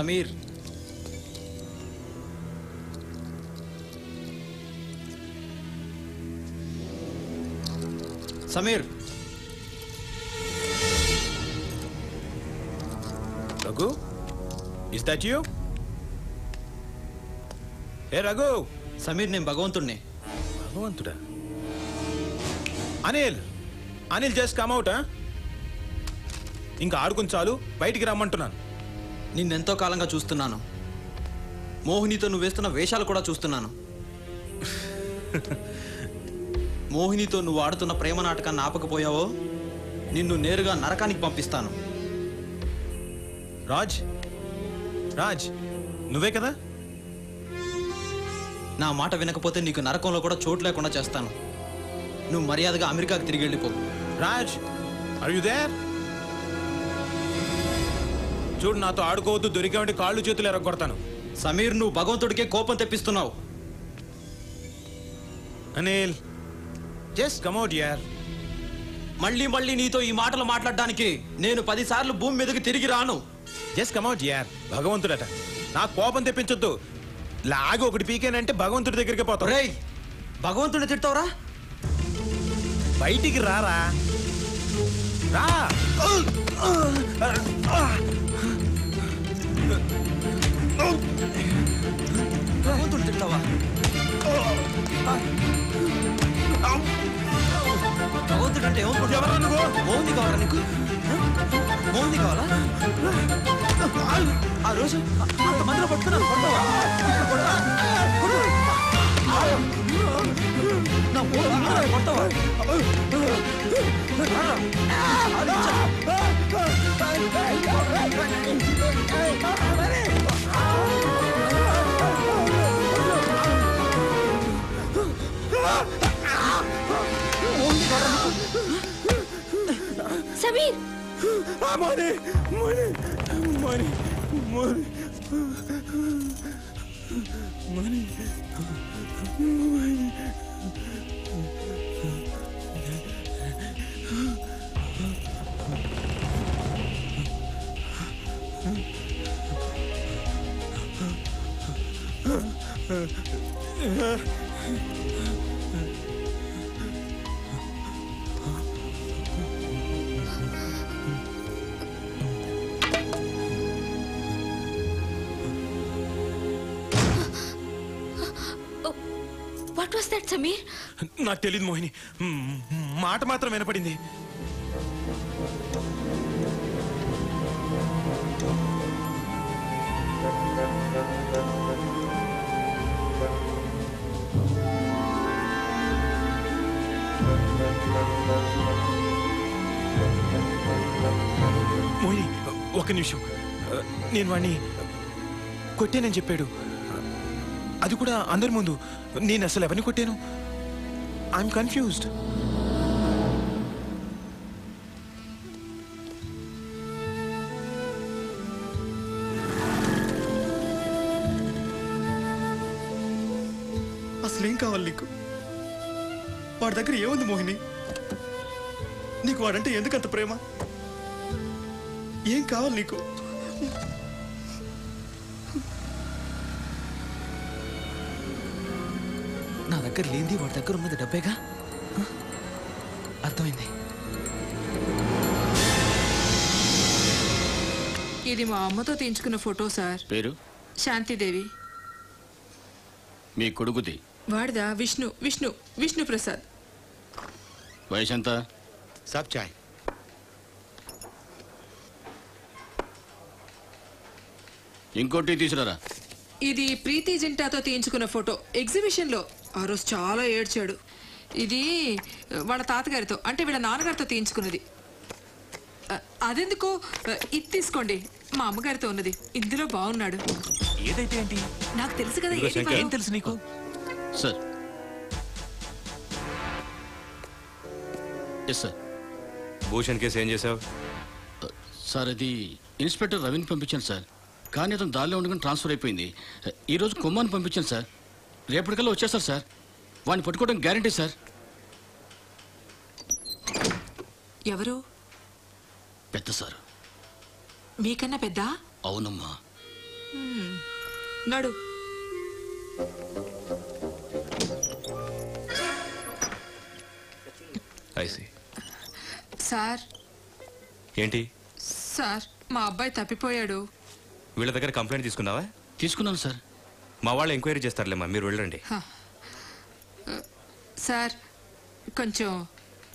Sameer. Sameer. Raghu is that you ఏ రఘు. సమీర్ నేను భగవంతుణ్ణి. భగవంతుడా? Anil Anil just come out ఇంకా ఆడుకుని చాలు బయటికి రమ్మంటున్నాను. నిన్నెంతో కాలంగా చూస్తున్నాను. మోహినితో నువ్వు వేస్తున్న వేషాలు కూడా చూస్తున్నాను. మోహినితో నువ్వు ఆడుతున్న ప్రేమ నాటకాన్ని ఆపకపోయావో నిన్ను నేరుగా నరకానికి పంపిస్తాను. రాజ్ రాజ్ నువ్వే కదా? నా మాట వినకపోతే నీకు నరకంలో కూడా చోటు లేకుండా చేస్తాను. నువ్వు మర్యాదగా అమెరికాకి తిరిగి వెళ్ళిపో. రాజ్ ఆర్ యు దేర్ చూడు నాతో ఆడుకోవద్దు దొరికామంటే కాళ్ళు చేతులు ఎరగొడతాను. సమీర్ నువ్వు భగవంతుడికే కోపం తెప్పిస్తున్నావు. అనిల్. జస్ట్ కమ్ అవుట్ యార్ మళ్ళీ మళ్ళీ నీతో ఈ మాటలు మాట్లాడడానికి నేను పదిసార్లు భూమి మీదకి తిరిగి రాను. జస్ట్ కమ్ అవుట్ యార్ భగవంతుడట. నాకు కోపం తెప్పించొద్దు. లాగి ఒకటి పీకేనంటే భగవంతుడి దగ్గరికి పోతావు రేయ్ భగవంతుడిని తిడతావురా బయటికి రారా? రా. భగవంతుడు అంటే ఎవరా నువ్వు? మోహిని కావాలా నీకు? మోహిని కావాలా? ఆ రోజు అంత మందిలో పట్టుకున్నాను కొడతావా. నా మోహిని కూడా కొడతావా money money money money money what was that Sameer? నాకు తెలియదు మోహిని. మాట మాత్రం వినపడింది. మోహిని ఒక నిమిషం. నేను వాణ్ణి కొట్టేనని చెప్పాడు. అది కూడా అందరి ముందు. నేను అసలు ఎవరిని కొట్టాను? ఐఎమ్ కన్ఫ్యూజ్డ్ అసలేం కావాలి నీకు? వాడి దగ్గర ఏముంది మోహిని? నీకు వాడంటే ఎందుకంత ప్రేమ? ఏం కావాలి నీకు? నా దగ్గర లేనిది వాడి దగ్గర ఉన్నది డబ్బేగా? అర్థమైంది. ఇది మా అమ్మతో తీయించుకున్న ఫోటో సార్. పేరు? శాంతిదేవి. మీ కొడుకుది? వాడిదా? విష్ణు విష్ణు విష్ణు ప్రసాద్. వయసు ఎంత? చాయ్. ఇంకోటి తీసుకురా ఇది ప్రీతి జింటాతో తీయించుకున్న ఫోటో. ఎగ్జిబిషన్లో. ఆ రోజు చాలా ఏడ్చాడు. ఇది వాళ్ళ తాతగారితో అంటే వీళ్ళ నాన్నగారితో తీయించుకున్నది. అదెందుకు? ఇది తీసుకోండి. మా అమ్మగారితో ఉన్నది. ఇందులో బాగున్నాడు. ఏదైతే ఏంటి? నాకు తెలుసు కదా ఏం తెలుసు నీకు? Sir. Yes sir Bhushan case ఏం చేసావు సార్ అది ఇన్స్పెక్టర్ రవిని పంపించాను సార్. కానీ అతను దారిలో ఉండగానే ట్రాన్స్ఫర్ అయిపోయింది. ఈరోజు కొమ్మాన్ని పంపించాను సార్. రేపటికల్లా వచ్చేస్తారు సార్. వాడిని పట్టుకోవడం గ్యారంటీ సార్. ఎవరు? పెద్ద సార్. మీకన్నా పెద్ద? అవునమ్మా. నడు. IC sir. ఏంటి? సార్ మా అబ్బాయి తప్పిపోయాడు. వీళ్ళ దగ్గర కంప్లైంట్ తీసుకున్నావా? తీసుకున్నాను సార్. మా వాళ్ళు ఎంక్వైరీ చేస్తారులేమ్మా మీరు వెళ్ళండి. సార్ కొంచెం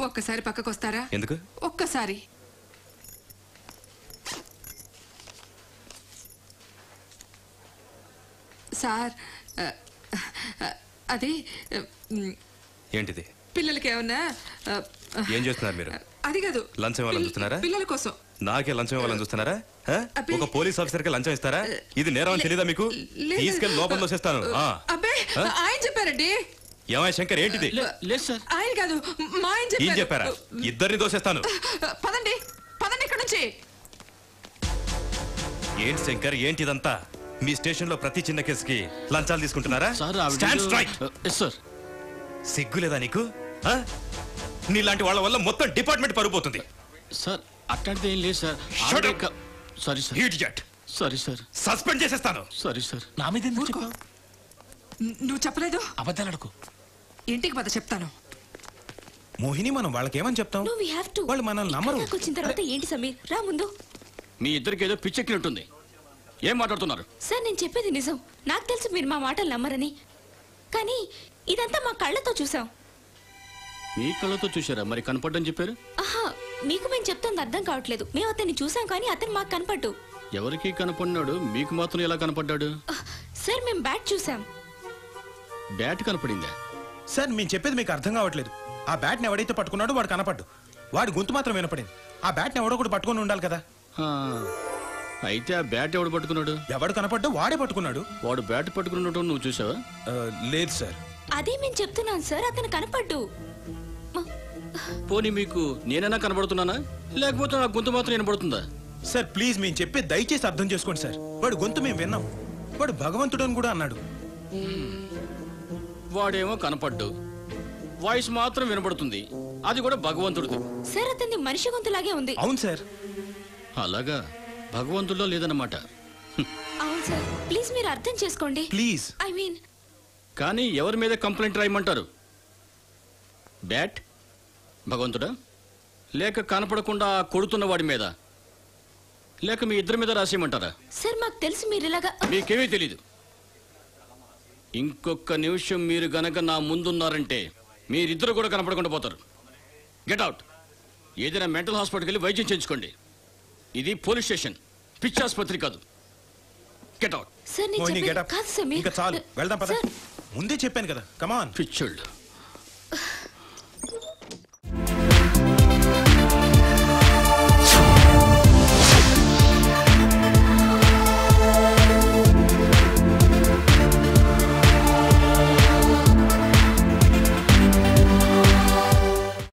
ఒక్కసారి పక్కకు వస్తారా? ఎందుకు? ఒక్కసారి. సార్ అది ఏంటిది? పిల్లలకి ఏమన్నా ఏం చేస్తున్నారు మీరు? అది కాదు. లంచం ఇవ్వాలని చూస్తున్నారా? పిల్లల కోసం. నాకే లంచం ఇవ్వాలని చూస్తున్నారా. ఒక పోలీస్ ఆఫీసర్కి లంచం ఇస్తారా? ఇది నేరం అని తెలీదా మీకు? లేదు. తీసుకెళ్ళి లోపల దోసేస్తాను? ఆయన చెప్పారండి. ఏమయ్య శంకర్ ఏంటిది? ఆయన కాదు మా ఆయన ఏం చెప్పారు. ఇద్దరిని దోసేస్తాను పదండి పదండి ఇక్కడ నుంచి. ఏంటి శంకర్ ఏంటి ఇదంతా? మీ స్టేషన్లో ప్రతి చిన్న కేసుకి లంచాలు తీసుకుంటున్నారా? సార్ ఆవిడ స్టాండ్ స్ట్రైక్ ఎస్ సార్. సిగ్గులేదా నీకు? ఆ? నీలాంటి వాళ్ళ వల్ల మొత్తం డిపార్ట్మెంట్ పరుగుపోతుంది. సార్ అట్లాంటిది ఏం లేదు సార్. Shut ఆవిడే up. క- sorry sir idiot sorry sir suspend చేసేస్తాను. సారీ సార్ నా మీద ఎందుకు చెప్పావు? ను- నువ్వు చెప్పలేదు? అబద్ధాలు అడుగు ఇంటికి పద చెప్తాను. మోహిని మనం వాళ్ళకేమని చెప్తాం? నో వి హావ్ టు వాళ్ళు మనల్ని నమ్మరు. వచ్చిన తర్వాత ఏంటి సమీర్? రా ముందు. మీ ఇద్దరికి ఏదో పిచ్చెక్కినట్టుంది. ఏం మాట్లాడుతున్నారు? సార్ నేను చెప్పేది నిజం. నాకు తెలుసు మీరు మా మాటలు నమ్మరని. కానీ ఇదంతా మా కళ్ళతో చూసాం. మీ కళ్ళతో చూసారా మరి కనపడ్డని చెప్పారు? ఆహా మీకు మేము చెప్తుంది అర్థం కావట్లేదు. మేము అతన్ని చూసాం కానీ అతను మాకు కనపడ్డు. ఎవరికి కనపడినాడు? మీకు మాత్రం ఎలా కనపడ్డాడు? ఆహ్, సార్ మేము బ్యాట్ చూసాం. బ్యాట్ కనపడిందా? సార్ మేము చెప్పేది మీకు అర్థం కావట్లేదు. ఆ బ్యాట్ని ఎవడైతే పట్టుకున్నాడో వాడు కనపడ్డు. వాడి గొంతు మాత్రం వినపడింది. ఆ బ్యాట్ని ఎవడో కూడా పట్టుకొని ఉండాలి కదా. ఆ, అయితే ఆ బ్యాట్ ఎవడు పట్టుకున్నాడు? ఎవడు కనపడ్డో వాడే పట్టుకున్నాడు. వాడు బ్యాట్ పట్టుకున్నట్టు నువ్వు చూసావా? ఆ, లేదు సార్. అదే మేము చెప్తున్నాం సార్ అతను కనపడ్డు. పోనీ మీకు నేనైనా కనబడుతున్నానా? లేకపోతే నా గొంతు మాత్రం వినబడుతుందా? సార్ ప్లీజ్ మేము చెప్పే దయచేసి అర్థం చేసుకోండి సార్. వాడు గొంతు మేము విన్నాం. వాడు భగవంతుడు అని కూడా అన్నాడు. వాడేమో కనపడ్డు. వాయిస్ మాత్రం వినబడుతుంది. అది కూడా భగవంతుడిది. సార్ అతన్ని మనిషి గొంతులాగే ఉంది. అవును సార్. అలాగా? భగవంతుల్లో లేదన్నమాట. అవును సార్. ప్లీజ్ మీరు అర్థం చేసుకోండి. ప్లీజ్. ఐ మీన్ కానీ ఎవరి మీద కంప్లైంట్ రాయమంటారు? బ్యాట్? భగవంతుడా? లేక కనపడకుండా కొడుతున్న వాడి మీద? లేక మీ ఇద్దరి మీద రాసేయమంటారా? సార్ మాకు తెలుసు మీరు ఇలాగా మీకేమీ తెలీదు. ఇంకొక నిమిషం మీరు గనక నా ముందున్నారంటే మీరిద్దరు కూడా కనపడకుండా పోతారు. గెట్ అవుట్ ఏదైనా మెంటల్ హాస్పిటల్కి వెళ్ళి వైద్యం చేయించుకోండి. ఇది పోలీస్ స్టేషన్. పిచ్చి ఆసుపత్రి కాదు. గెట్ అవుట్ సార్ నేను చెప్పేది ఇంకా చాలు. వెళ్దాం పద. సార్. ముందే చెప్పాను కదా. కమాన్ పిచ్చోళ్ళు.